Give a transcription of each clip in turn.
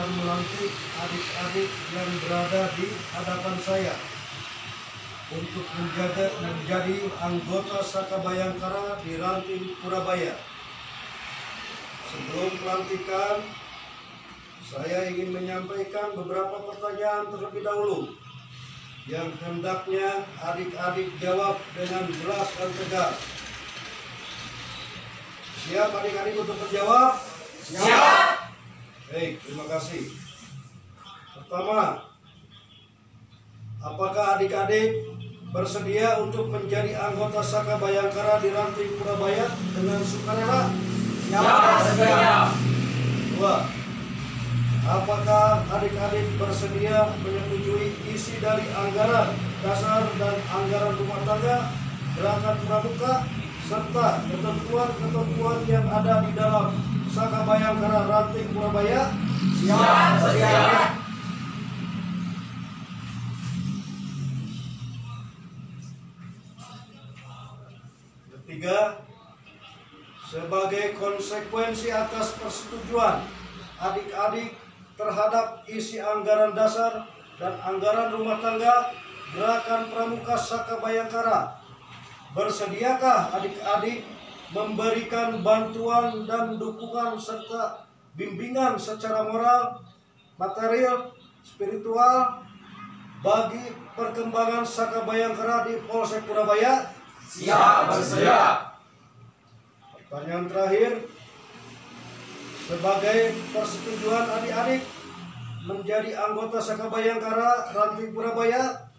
akan melantik adik-adik yang berada di hadapan saya untuk menjaga menjadi anggota Saka Bayangkara di Ranting Purabaya. Sebelum pelantikan, saya ingin menyampaikan beberapa pertanyaan terlebih dahulu yang hendaknya adik-adik jawab dengan jelas dan tegas. Siap adik-adik untuk menjawab? Siap. Baik, terima kasih. Pertama, apakah adik-adik bersedia untuk menjadi anggota Saka Bayangkara di Ranting Purabaya dengan sukarela? Siap bersedia. Dua, apakah adik-adik bersedia menyetujui isi dari anggaran dasar dan anggaran rumah tangga, gerakan pramuka, serta ketentuan-ketentuan yang ada di dalam Saka Bayangkara Ranting Purabaya? Siap bersedia. Ketiga, sebagai konsekuensi atas persetujuan adik-adik terhadap isi anggaran dasar dan anggaran rumah tangga Gerakan Pramuka Saka Bayangkara, bersediakah adik-adik memberikan bantuan dan dukungan serta bimbingan secara moral, material, spiritual bagi perkembangan Saka Bayangkara di Polsek Purabaya? Siap bersedia. Pertanyaan terakhir, sebagai persetujuan adik-adik menjadi anggota Saka Bayangkara Ranting Purabaya,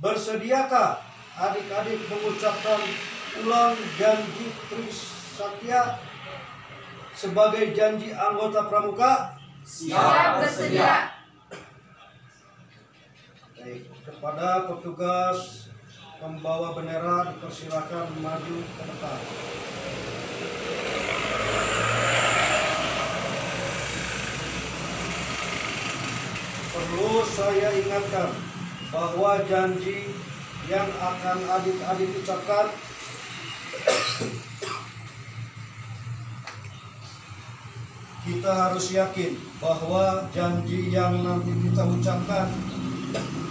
bersediakah adik-adik mengucapkan ulang janji Trisaktia sebagai janji anggota pramuka? Siap bersedia. Baik, kepada petugas pembawa bendera dipersilakan maju ke depan. Perlu saya ingatkan bahwa janji yang akan adik-adik ucapkan kita harus yakin bahwa janji yang nanti kita ucapkan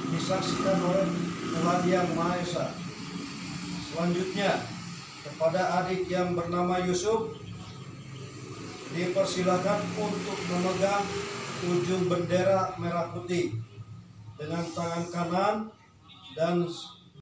disaksikan oleh Tuhan Yang Maha Esa. Selanjutnya, kepada adik yang bernama Yusuf, dipersilakan untuk memegang ujung bendera merah putih dengan tangan kanan dan